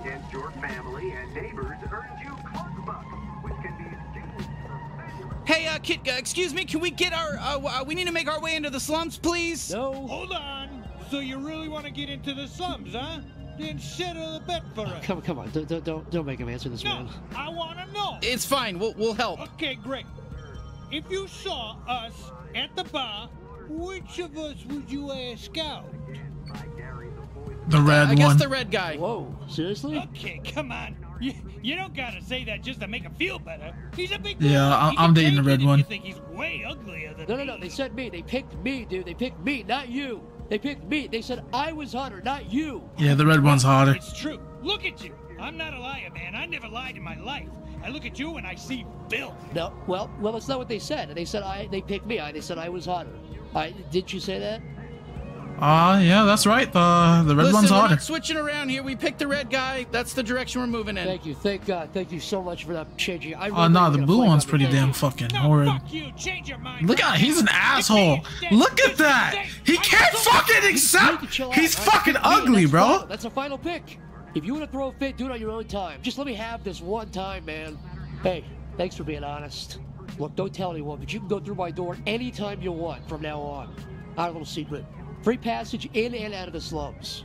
against your family and neighbors earns you Clark Bucks, which can be Hey, uh, kid, uh, excuse me. Can we get our? Uh, uh, we need to make our way into the slums, please. No. Hold on. So you really want to get into the slums, huh? Then settle the bet for us. Come, come on. Don't, don't- don't, don't make him answer this, No, man. I want to know. It's fine. We'll we'll help. Okay, great. If you saw us at the bar, which of us would you ask out? The red one. I guess one. the red guy. Whoa. Seriously? Okay, come on. You, you don't gotta say that just to make him feel better. He's a big Yeah. I, I'm dating the red one. You think he's way uglier than No, no, me. no. They said me. They picked me, dude. They picked me, not you. They picked me. They said I was hotter, not you. Yeah, the red one's hotter. It's true. Look at you. I'm not a liar, man. I never lied in my life. I look at you and I see filth. No. Well, well, that's not what they said. They said I. They picked me. I. They said I was hotter. I. Didn't you say that? Ah, yeah, that's right. The the red Listen, one's we're not switching around here. We picked the red guy. That's the direction we're moving in. Thank you. Thank God. Thank you so much for that changing. I Oh, really nah, the blue one's pretty on me. damn fucking No, horrid. fuck you. Change your mind. Look right at he's an asshole. Look at that. He can't fucking accept. to chill out, He's fucking ugly, bro. That's a final pick. If you want to throw a fit, do it on your own time. Just let me have this one time, man. Hey, thanks for being honest. Look, don't tell anyone, but you can go through my door anytime you want from now on. Our little secret. Free passage in and out of the slums.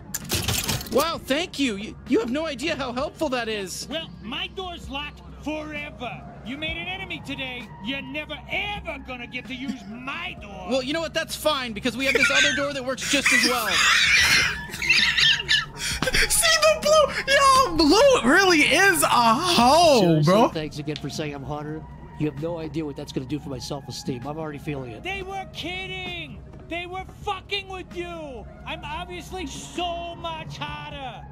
Wow, thank you. you. You have no idea how helpful that is. Well, my door's locked forever. You made an enemy today. You're never ever gonna get to use my door. Well, you know what? That's fine because we have this other door that works just as well. See the blue? Yo, blue really is a hoe, Seriously, bro. thanks again for saying I'm hotter. You have no idea what that's going to do for my self-esteem. I'm already feeling it. They were kidding. They were fucking with you. I'm obviously so much hotter.